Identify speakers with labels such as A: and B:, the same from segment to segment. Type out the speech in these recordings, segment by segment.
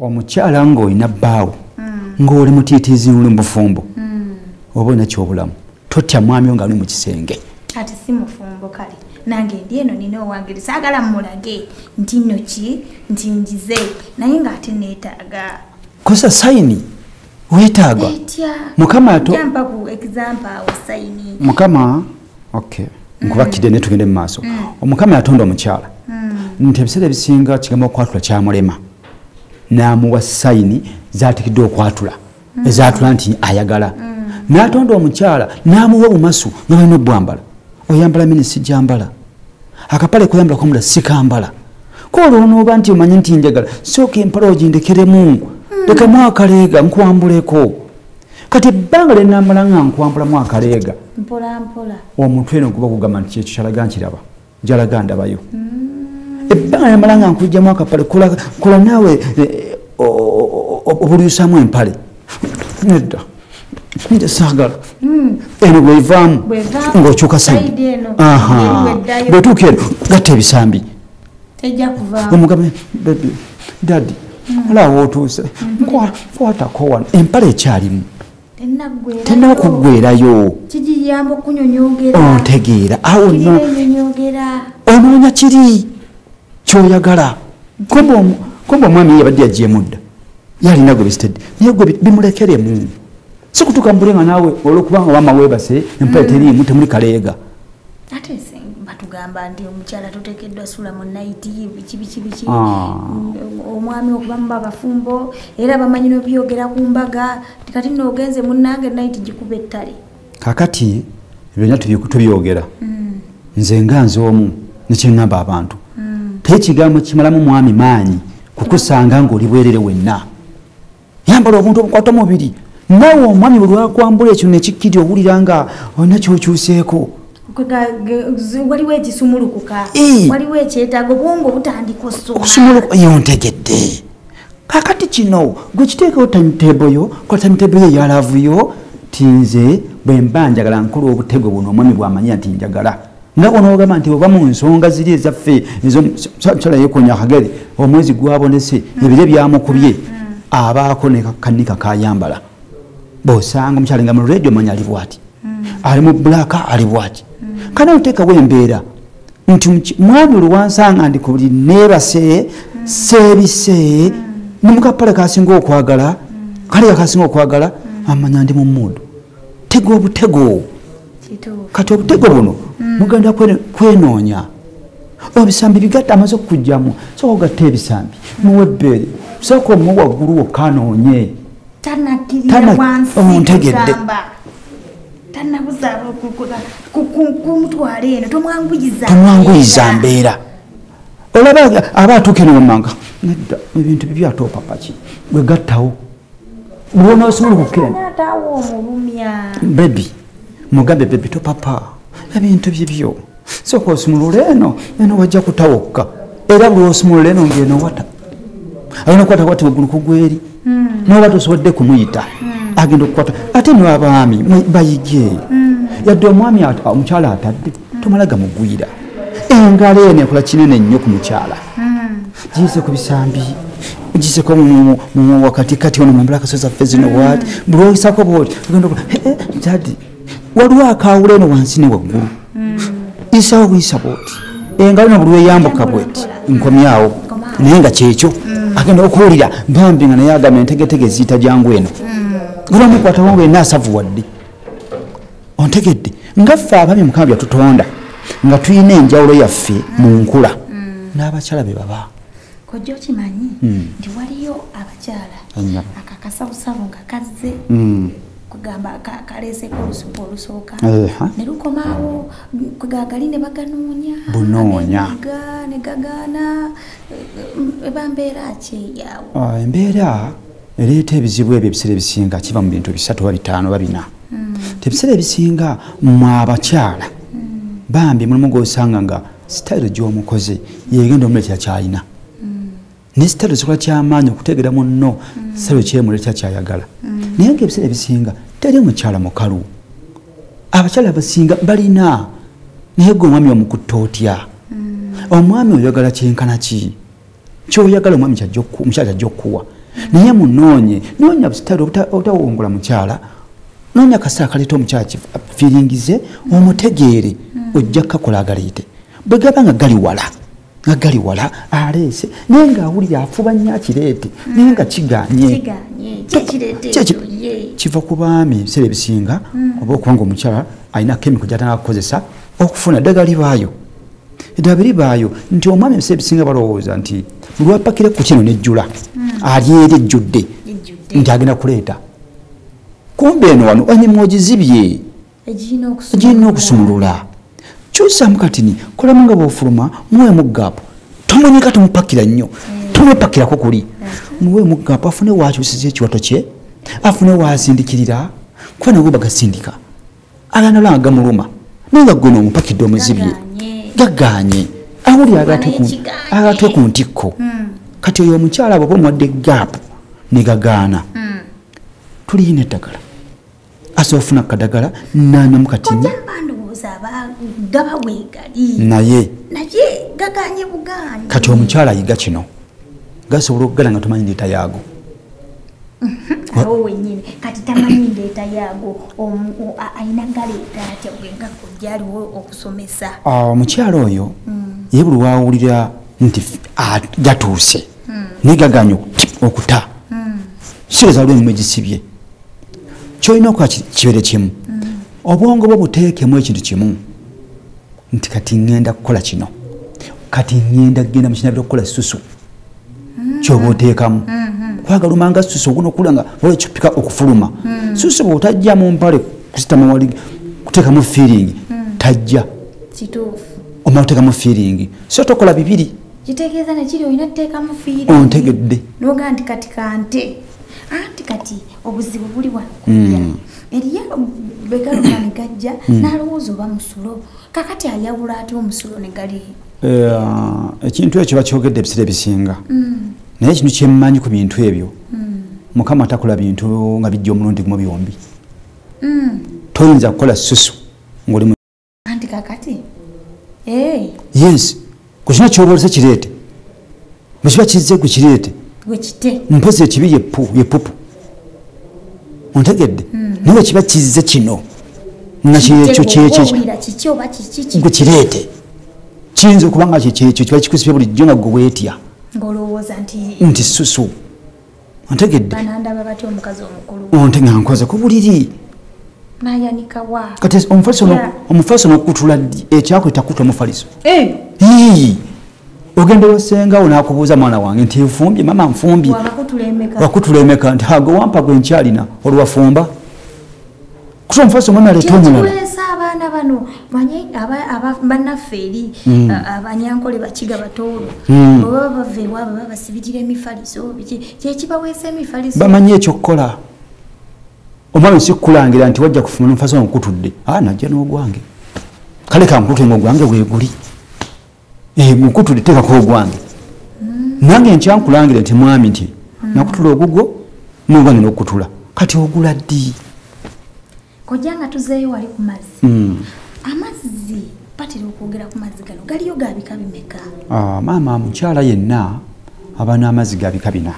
A: omukyala ng'olina bbaawo ng'oli mutiitiizi uli mubufumbo oba olina kyobulamu totya mwami wo ng'ali mu kisenge.
B: Ati si mufumbo kale nange ndi eno nina owange saagala mulage nti nno ki nti njize naye ng'ate neetaaga.
A: Kosa sayini? Weetaaga?
B: Etya?
A: Mukama mukama ok nkubakidde naye tugende mu maaso. Omukama yatonda omukyala. Nti ebiseera ebisinga kigambo okwatula kyamulema n'amuwa sayini zateekeddwa okwatula. Ezatula nti ayagala. N'atonda omukyala n'amuwa obumasu nga balina obwambala oyambala mini sijambala akapale kuyambalako omula sikambala koolwonooba nti omanyi nti njagala sooka empala ogindekeremu lekamu akaleega nkuwambuleko kati ebbanga lyenambala nga nkuwambulamu akaleega omutwe eno guba gugamba nti kyekyo kyalaga nkiraba jalaga ndabayo ebbanga lyamala nga nkujjamu akapale kola naawe eh, o- o- o- obuliusamu empale. Nedda. Nje saagala. Eno bwevaamu
B: Bwevaamu,
A: ng'okyuka
B: side
A: sayidi
B: eno,
A: Aha.
B: eri weddayo.
A: bwetuuka eno gatta ebisambi. Omugambe bebi dadi olaawo otuuse kwatako wano. Empale ekyalimu.
B: Tenaggwera
A: tena kuggwerayo
B: kigiyamba okunyonyogera
A: ontegeera. Awo onoonya kiri kyoyagala. Kumbe omwami yabadde yagyemudda yalina gwe bisitedde naye gwe bi- bimulekeremu si kutuuka mbule nga naawe olwokubanga wama weebase empale teriimu temuli kaleega.
B: Ate batugamba nti omukyala totekeddwa sula mu naiti biki biki biki.
A: Ah.
B: Mm, omwami okubamu abafumbo era bamanyi nobyogera ku mbaga tikati noogenze munnange naiti gikuba ettale.
A: Kakati byonna tubyogera. Nze nga nze omu nekyeŋŋamba abantu taye ekigambo kimalamu mwami maanyi kukusanga ngaoli bwerere wenna. Yambala obuntu obukwata mubiri nawe omwami bwe lwakwambula ekyo nekikkiri owulira nga olina kyokyuseeko
B: ge- zi- waliwo ekisumulukuka waliwo ekyetaago bwongo butandika osoma.
A: Okusumula yontegedde kakati kino gwe kiteekewo timetable yo kola timetable yo eyalavuyo tinze bwe mba njagala nkola obutego buno omwami bwamanya nti njagala nga bonaogamba nti oba mu nsonga ziri ezaffe kyalayekonya akagere omwezi gwabonese ebire byamukubye. Abaako nekakanika kayambala bosanga omukyala nga mu radio manya ali bwati. Ali mu bulaka ali bwati. Kana oteekawo embeera nti mwami olwansanga ndi ku buli neebase seebise nemukapale kasinga okwagala kaliga kasinga okwagala amanya ndi mu mudu tega obutego kati obutego buno mugenda kwenoonya obisambi bigatta amaze okukugjamu soka ogatta ebisambi muwa ebbeere. Soka omuwe waggulu wokka anoonye
B: omuntegedde tomwanguyiza
A: mbeera. Olaba aba atuuka enowomanga nedda ebintu bibyate opapaki gwegattawo bwonaosobola okukenda bebi mugambe bebi topapa. Ebintu bibyo soka osumulula eno eno wajja kutawokka. Era buli osumulula eno ngaeno wata alina okukwata kwati waggulu kugweri noba tosobodde kumuyita agenda okukwata. Ate no abaami mwe- bayige yadde omwami omukyala atadde tomala gamugwira. Engalo eno ekola kinene nnyo ku mukyala. Giyise ku bisambi giseko wakati kati ono mwambala akasozi affe zino waati buli oyisako bwoti ogenda okola dadi waliwo akawula eno wansi ne waggulu. Isawo buyisa bwoti engalo no buli weyambuka bweti nkomyawo naye nga kyekyo agenda okuwulira bambi nga naye agamba entegetege eziyita jangu eno. Olwamukwatawo wenna asavu wadde ontegedde nga ffe abaami mukama byatutonda nga tulina enjawulo yaffe mu nkula n'abakyala be baba.
B: Kojja okimanyi nti waliyo abakyala
A: Anyaba.
B: akakasawusawu nga kazze Ka- kaleeseko olusuku olusooka. Ne lukomaawo kwegagali ne baganoonya
A: Bunoonya.
B: Ne gagaana eh, eba mbeera akyeyawo
A: Ah, embeera ereeta ebizibu ebyo ebiseera ebisinga kiva mu bintu bisatu oba bitaano oba bina. Tebiseera ebisinga mwe abakyala bambi mulimu gosanga nga sitayiro gy'omukoze yegenda omuleetera kyalina ne sitayiro kikola kyamaanyi okutegeera munno sitayiro kyemuleetera kyayagala naye nga ebiseera ebisinga teri mukyala mukalu. Abakyala abasinga balina naye gwe omwami omukutta otya? Omwami oyagala kyenkana ki? Kyoyagala omwami omukyala kyajja okuwa. Naye munoonye noonya busitali obutawongola mukyala noonya kaseera kaleeta omukyala firingize omutegeere ojja kukakola agaleete bwe gaba nga gali wala nga gali wala aleese naye ngaawulira afuba nnyo akireete naye nga kiganye. Kiva ku baami ebiseera ebisinga oba okubanga omukyala alina kemiko gyatana kukozesa okufuna eddagala libaayo. Eddagala libaayo nti omwami ebiseera ebisinga balowooza nti lwapakire ku kino nejjula ali eri ejjudde nti agenda kuleeta. Kumbe eno wano onyuma ogizibye
B: egirina
A: girina kyusaamu kati ni kolamu nga bwofuluma muweemu gaapu tomunyika tumupakira nnyo. Tumupakirako kuli. Muweemu gaapu afune waakyusiza ekiwato kye afune waasindikirira kuba nago bagasindika. Alanala nga gamuluma naye nga gwe noomupakidde omuzibye gagaanye
B: awulira
A: agatwe ku ntikko. Kati oyo omukyala bwoba omuwadde gaapu ne gagaana. Tuliyina eddagala. Asobola okufuna
B: akadagala nanamu katinyi gaba weegali
A: naye.
B: naye gaganye buganye
A: kati omukyala ayiga kino gasobola okugala nga tomanyi ndeeta yaago.
B: Awo wenyini kati tamanyi ndeeta yaago omu- o- a- ayina galeeta atya bwenga kujja aliwo okusomesa.
A: Ah, omukyala oyo ye buli wawulira nti gatuuse. Naye gaganya oku- okuta. Sireza lwe emimwe gisibye kyolina okuba ki- kibeere kimu? Obwongo bwo buteekemu ekintu kimu nti kati ŋŋenda kukola kino. Kati ŋŋenda kgenda mu kinabira okukola susu. Kyoba oteekamu kwagala omanga susu oguna okula nga wala ekipika okufuluma. Susu bweotajja mu mpale kusitama wali kuteekamu feeling. Tajja.
B: Kituufu.
A: Omala oteekamu feeling. So tokola bibiri.
B: Kitegeeza nekiri olina tuteekamu fiiri
A: ontegedde.
B: Noga nti kati kante anti kati obuzibu buli wano kujja eriyo begaluma ne gajja n'alowooza oba musulo kakati ayawula ati omusulo ne gali?
A: Eh, ekintu ekyo bakyogedde ebiseera ebisinga. Naye ekintu kyemmanyi ku bintu ebyo. Mukama takola bintu nga bijja omulundi gumu byombi toyinza kukola susu ngaoli
B: anti kakati?
A: Yes. Kukina kyobolesa kireete. Bwekiba kizze gwe kireete mpozi ekibi yepu yepupu ontegedde? Naye wekiba kizze kino nga kyekyo kireete kiyinza okuba nga kyekyekyo kiba kikusibye bulijjo nga gwe weetya
B: nti
A: susu. Ontegedde. Nga nkoze ku buliri. Kati omufaliso nokutula ekyakweta kutula omufaliso. Ii! ogenda wasengawo nakubuuza mwana wange nti nfumbye mama nfumbye. Wakutula emeka nti ago wampa gwe nkyalina. Olwafumba kutula omufaliso omwana aleeta omulala
B: abaana bano manye bannaffe eri a- abanyankole bakiga batoolo.
A: Mm.
B: bwe baba bava ewaabwe baba basibitira emifaliso kyekibaweesa emifaliso?
A: Bamanyi ekyokukola omwami sikulangira nti wajja kufuma nomufaliso nokutudde a najja n'ogwange. Kale kankutule nga ogwange weguli Eh, nkutudde teekako ogwange. Nange nkyankulangire nti mwami nti nakutula ogugwo nogwange nokutula kati ogula ddi
B: kojja nga tuzeeyo wali ku mazzi.
A: Mm.
B: amazzi batera okwogera ku mazzi gano galiyo gabika bimeka?
A: Ah, maama mukyala yenna aba n'amazzi gabika bina.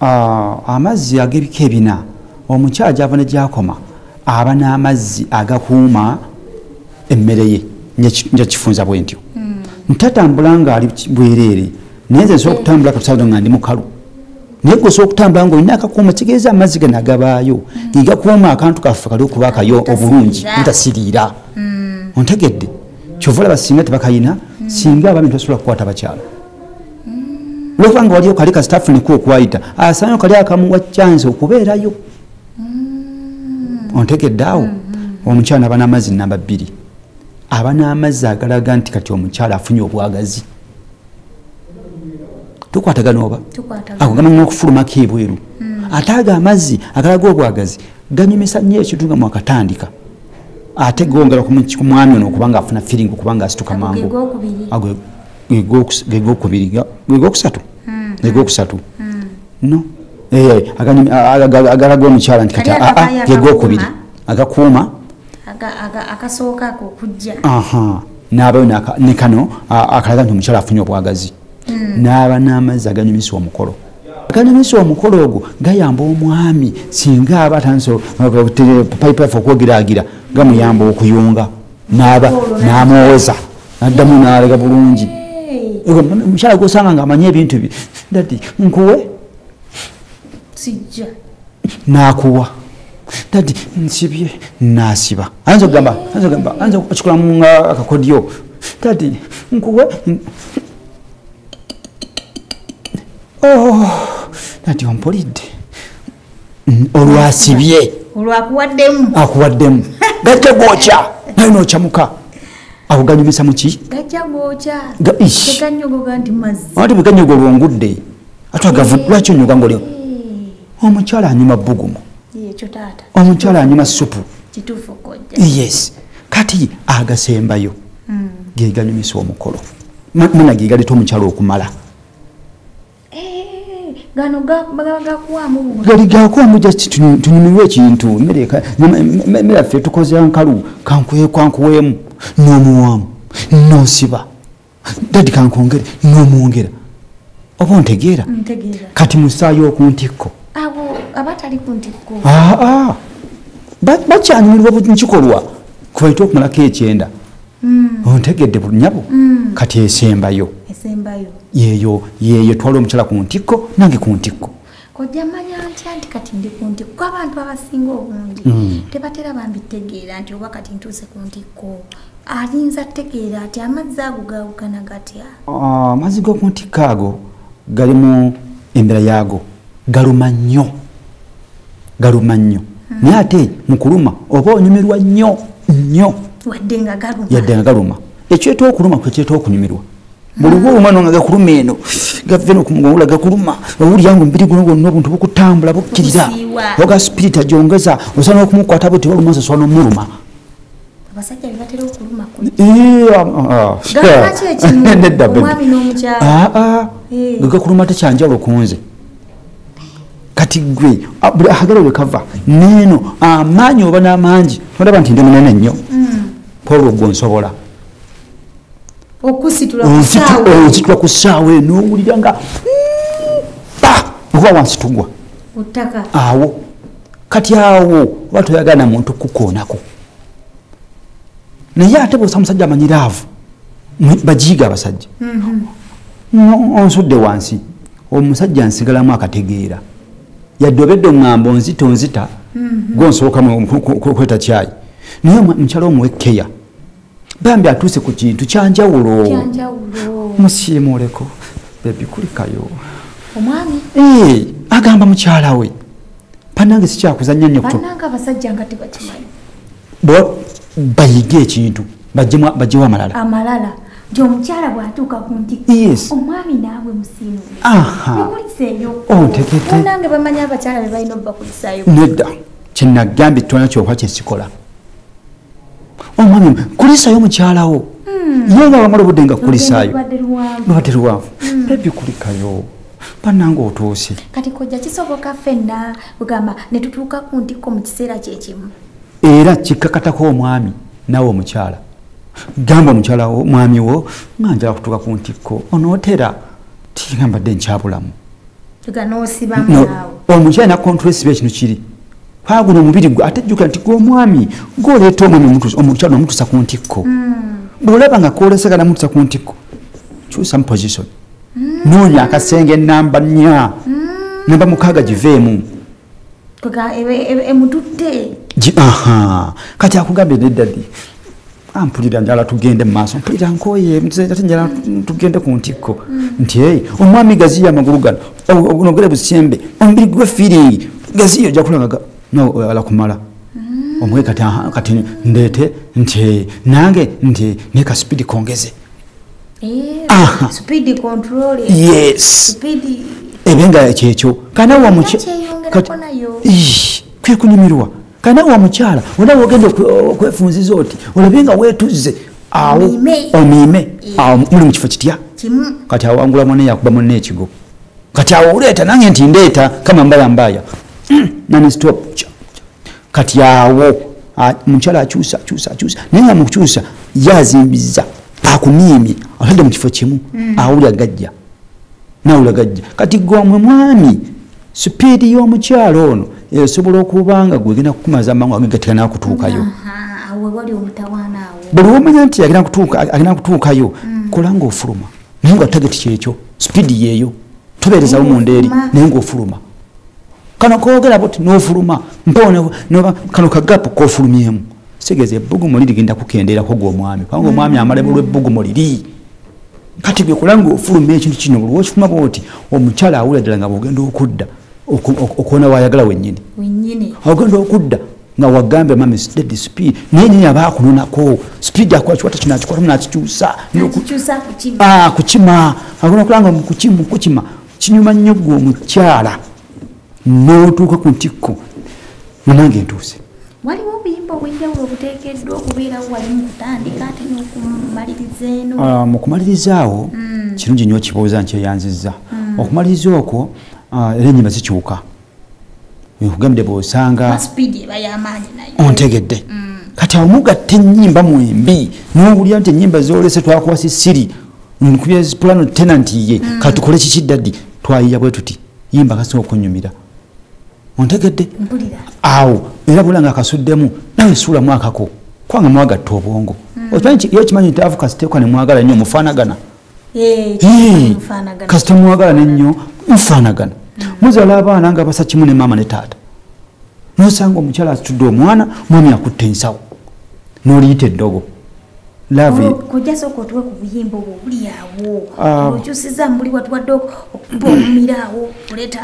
A: Ah, amazzi ag'ebika ebina omukyala gyava ne gyakoma aba n'amazzi agakuuma emmere ye Nja- kifunza bwe ntyo. Ntatambula ng'ali bwereere naye nze nsobola okutambula katusado nga ndi mukalu naye gwe osobola okutambula ng'olina akakuuma kitegeeza amazzi gano agabaayo ge gakuuma akantu kaffe kali okuba akayo obulungi
B: Butasiriira.
A: butasiriira ontegedde? Kyova olaba singa tebakayina singa abami tosobola kukwata bakyala lwokuba nga waliyo kali kasitafu nikuwa okwayita asanyo kali akamuwa kyansi okubeerayo. Ontegedde awo? Omukyala aba n'amazzi namba bbiri. Aba n'amazzi agalaga nti kati omukyala afunye obwagazi tukwatagana oba
B: tukwatagana
A: ago gamanya okufulumako ebweru ate ago amazzi agalaga obwagazi ganyumisa nnyo ekintu nga mwakatandika ate gongera ku mu- ku mwami ono okubanga afuna firingi okubanga asituka
B: Ago
A: mangu.
B: gegokubiri.
A: Ago ge gokus- ge gokubiri ga- ge gokusatu? Ge gokusatu. No. Eh, aga- agalaga omukyala nti kati aa
B: akakaaya
A: ge gokubiri?
B: Akakuuma.
A: agakuuma?
B: Aga- aga- akasooka ako okujja.
A: Aha. Nabayo naka- ne kano a- akalaga nti omukyala afunye obwagazi n'aba n'amazzi aganyumisa omukolo. Aganyumisa omukolo ogwo gayamba omwami singa aba payipu yaffe okwogeragira gamuyamba okuyunga n'aba n'amwoza n'addamu n'alega bulungi. Omukyala gosanga ngaamanyi ebintu bi dadi nkuwe?
B: Sijja.
A: Nakuwa. Dadi nsibye. Nasiba. Ayinza okugamba ayinza okikolamu nga akakodyo? Dadi nkuwe Oh, dadi ompulidde Mm, olwasibye.
B: Olwakuwaddemu.
A: Akuwaddemu. Gajja gwokya. Naye nokyamuka akuganyumisa muki
B: gajja gwokya.
A: Ga- ish.
B: teganyogoga nti mazzi.
A: Ati bweganyoga olwongudde ate agavu lwaki onyoga ngaoli omukyala anyuma bugumu omukyala anyuma supu yes. Kati agasembayo. Geganyumisa omukolo. Mana gegaleeta omukyala okumala
B: gano gakuwamu
A: gali gakwamuja tunyumirwe ekintu. Emmere emmere yaffe tukoze nkalu. Kankwekankuweemu n'omuwaamu n'osiba. Dadi kankongere. N'omwongera. Oba ontegeera?
B: Ntegeera.
A: Kati musaayo oku ntikko.
B: Abo abatali ku ntikko.
A: Aa ba- bakyanyumirwa bukikolwa kubaite okumalako ekyenda. Ontegedde bunyabo kati esembayo
B: esembayo
A: yeyo yeyo twala omukyala ku ntikko nange ku ntikko.
B: Kojja manya ntya nti kati ndi ku ntikko. Abantu abasinga obungi tebatera bambitegeera nti oba kati ntuuse ku ntikko. Alinza tegeera ati amazzi ago gawukana gatya?
A: Ah, amazzi g'oku ntikko ago galimu embeera yaago. Galuma nnyo. Galuma nnyo. Naye ate mu kuluma oba onyumirwa nnyo nnyo. Yadde nga galuma. Ekyeta okuluma kwekyeta okunyumirwa buli lwoluma no nga gakuluma eno gava eno kumugongula gakuluma owulira nga omubiri guno gwonna obuntu bukutambula bukkirira
B: Bukusiiwa.
A: oga sipiriti ajongeza osana okumukwata bwe tibaluma nsosola nomuluma
B: abasajja bebatera okuluma ku
A: Galuma
B: ki ekimu? Omwami n'omukyala? Eh.
A: gakuluma tekyanjalo kunze. Kati gwe ah, buli akagalo lwe kava neeno amaanyi oba n'amangi? Tolaba nti ndi munene nnyo. Paulwo gwe nsobola.
B: okusitula kusaawe
A: onsitula ku ssaawa eno owulira nga okuba wansi tugwa awo. Kati awo oba toyagala na muntu kukoonako. Naye ate bwosa musajja amanyiraavu bajiiga abasajja. No- onsudde wansi. Omusajja nsigalamu akategeera. Yadde obedde oŋŋamba onzita onzita gonsobokamu kweta kyayi. Naye omu- mukyala omuwe keya bambi atuuse ku kintu kyanjawulo
B: kyanjawulo
A: musiimuleko bebikulikayo
B: omwami?
A: Agamba mukyala we. Panange sikyakuzanya nnyo bayige ekintu bajjewo amalala.
B: Amalala. Nti omukyala bw'atuuka ku
A: Yes.
B: omwami naabwe musiimu
A: aha.
B: Mukuliseeyo
A: Ontegedde.
B: bannanga bamanyi abakyala be balina obubakulisaayo
A: nedda. Kyenagambye tona kyokuba kyesikola omwami kulisayo mukyalawo. Ye nga wamala obudde nga
B: lubadde luwanvu.
A: lubadde luwanvu bebi kulikayo bannanga otuuse.
B: Kati kojja kisoboka ffenna bugamba ne tutuuka ku ntikko mu kiseera kyekimu
A: era kikkakatako omwami nawe omukyala. Gamba omukyala wo mwami wo nga njala kutuuka ku ntikko. Onootera. Tigambadde nkyabulamu. Omukyala nakontrola esiba ekino kiri kwaguno omubiri gwe ate jjukira nti gweomwami gwoleeta omwami omukyala mtu ku ntikko. Bwolaba nga kwolesagana mtu ku ntikko some position. Noonya akasenge namba nnya. Namba mukaaga giveemu.
B: Tuga ewe ebe- emututte.
A: Gi- aha. Kati akugambye neddadi ampulira njala tugende maso maaso. Mpulira nkoye ate njala tugende ku ntikko. Nti ei omwami gaziya amagulu gano nogere busembe omubiri gwe fiiringi gaziya ojja kulanga ala kumala. Omwe kati ndeete nti nange nti ne kasipidi kongeze.
B: Eh,
A: yes. Ebenga kyekyo. Kanawe wamuky-
B: Nakyeyongerako
A: kati-
B: nayo.
A: Ih, kwekunyumirwa kanawe wamukyala ona wogenda okwe- okwefunziza oti olabe nga weetuzze awo
B: Omiime.
A: awo muli mu kifo kitya? Kati awangula mwone yakuba munne ekigo. Kati awo oleeta nange nti ndeeta kama mbaya mbaya nani stop Cha, cha. kati awo a- mukyala akyusa akyusa akyusa. Naye nga mukukyusa yazimbiza akumiimye atadde mu kifo kimu. Awulira gajja. Nawula gajja. Kati gwomwe mwami sipiidi y'omukyalo ono esobola okuba nga gwegenda kukumaza amangu
B: omutawaana awo.
A: Buli womanya nti agenda kutuuka- agenda kutuukayo. Kola ngaofuluma naye nga tageti kyekyo sipiidi yeeyo. Tobeerezawo munda eri naye ngaofuluma kano kogera buti nofuluma mpone noba kano kagapu kofulumyemu. Sigeza ebbugumu lirigenda kukendeerako gwomwami kubanga omwami amalabu lwebbugumu liri. Kati gwekola ngaofuluma ekintu kino buli wokifuma bwoti omukyala awulira ddala nga bwogenda okudda oku- oku- okuwona wayagala wennyini. Ogenda okudda nga wagambe mami steady speed. Naye nyini aba akunonako speed akwakiwata kino akikwatamu nakikyusa.
B: Akikyusa ku kimu
A: Ah, kukima agenda okulanga mukukimu kukima kinyuma nnyo gwe omukyala n'otuuka ku ntikko nanange ntuuse.
B: Waliwo obuyimba obwenjawulo obuteekeddwa okubeerawo wali mu kutandika ate n'okumaliriza eno?
A: Ah, mu kumaliriza awo kirungi nnyo okibuuza nkyeyanziza okumaliriza okwo ah, era ennyimba zikyuka nkugambye bw'osanga ontegedde. Kati awo mugatta ennyimba mwembi nowulira nti ennyimba zolese twakuba sisiri nkubya pulano tenanti ye kati tukole kiki ddaddi twayiya bwe tuti yimba kasinga okunyumira ontegedde awo era bwera nga akasuddemu nawe suulamu akako kubanga mwagatta obwongo. Okimanyi yo kimanyi nti afu kasiteekwa nemwagala nnyo mufaanagana?
B: Eh,
A: Hee,
B: kifaanagana.
A: kasita mwagala nennyo mufaanagana. Muzaala abaana nga basa kimu ne maama ne taata. Nosanga omukyala atudde omwana mwami akutta ensawo n'oliyita eddogo. Laavu
B: Olwo kojja sooka otuwe ku buyimba obwo buli awo
A: Ah.
B: okyusiza muli watuwadde okuba omumira awo oleeta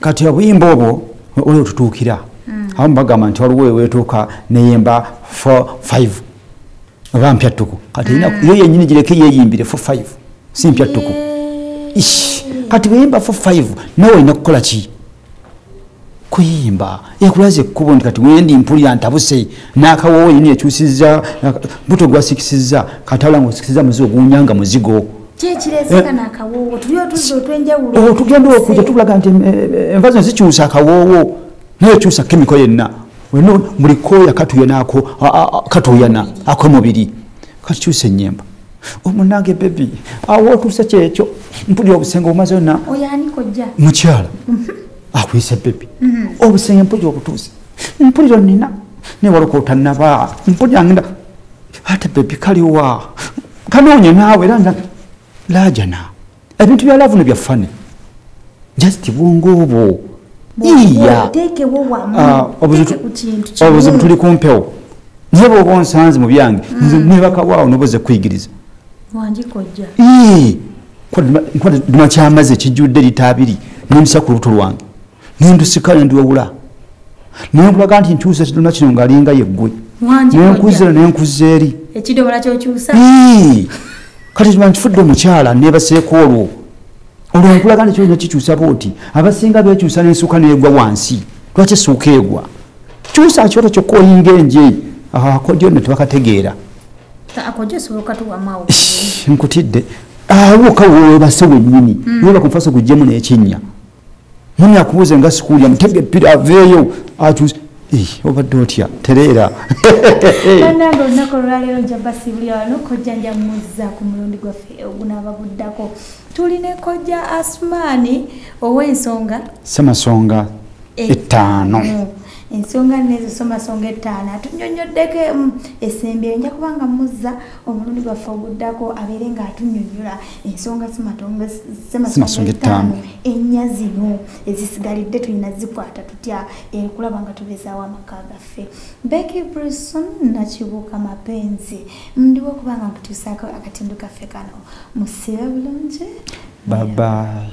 A: kati obuyimba obwo oli otutuukira. Abamu bagamba nti waliwo eweetuuka neyemba 5 oba mpyattuku. Kati erina- yo yennyini gireke yeeyimbire 5 si mpyattuku. Ish, kati bweyimba 5 nawe olina kukola ki? Kuyimba. Ekulaza ekkubo nti kati wendi mpulira ntabuse. N'akawowo yini ekyusiza buto gwasikisiza kati awula ngaosikisiza muzigo gunyanga muzigo
B: kyekirese kano akawoowo? Tuli otuzza otwenjawulo
A: Oh, tugenda okujja tulaga nti em- em- enva zino zikyusa akawoowo. Naye kyusa kemiko yenna. Weno buli kooya katuyanako katuyana akomubiri kati kyusa enyemba omunange bebi awo otuusa kyekyo mpulira obusenge obumaze yonna mukyala. Akwise bebi obusenge mpulira obutuuse. Mpulira nina newaloka otanaba mpulira ngenda. Ate bebi kaliwa. Kanonye naawe era laajana ebintu bya lavu nebyafane just bwongo obwo. Iya. Ah, obuzibu- tuli kumpewo naye bwoba onsanze mu byange nze nebakawaawo noboze kuyigiriza. Ndima kyamaze ekijjudde lita abiri nendisa ku lubuto lwange. Nendusika nendiwewula nenkulaga nti nkyusa ekidoma kino ngaalinga yeggwe.
B: Wangi
A: nenkuzira nenkuza eri.
B: Ekidomola kyokyusa?
A: Ii, kati kiba nkifudde omukyala nebaseeko olwo. Olwo nkulaga nti kyolina kikyusa booti abasinga bekyusa nensuuka negwa wansi lwaki esuuka egwa? Kyusa kyoto kyokka oyinga enje akodyo ne tebakategeera. Nkutidde. Awo kawebase wennyini. Weba kunfasa gujjemu n'ekinnya. Muni akubuuze nga sikuulya mutege epira aveeyo akyuse obadde otya tereera
B: bannange olunaku olwaleero nja basibulira wano kojja nja muzza ku mulundi gwaffe ogunaaba guddako tulina kojja asmaani ow'ensonga
A: semasonga ettaano
B: ensonga nezo somasonga ettaano. Atunyonyoddeko emu esembyeyo nja kubanga muzza omulundi gwaffe oguddako abeere nga atunyonyola ensonga semasonga
A: Semasonga ettaano.
B: ennya zino ezisigalidde tulina zikwata tutya? Ekulaba nga tubezaawo amaka gaffe. Beki brison nakibuuka mapenzi. Ndiwo kubanga nkutuusaako akatindu kaffe kano. Musibe bulungi.
A: Babayi